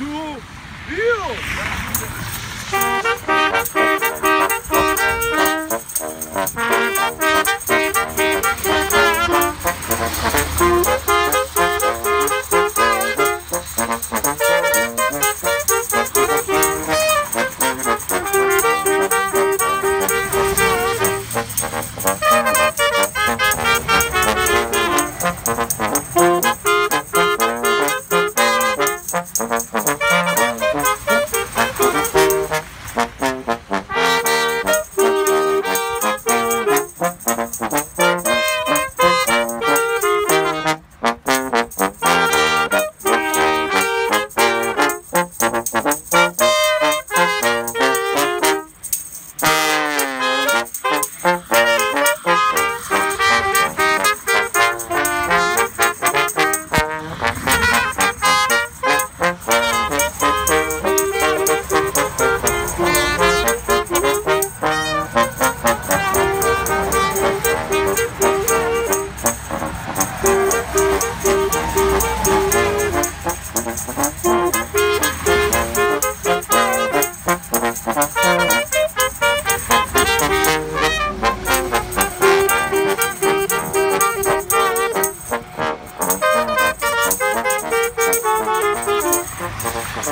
tu, już! Brawo!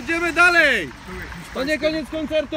Jedziemy dalej! To nie koniec koncertu?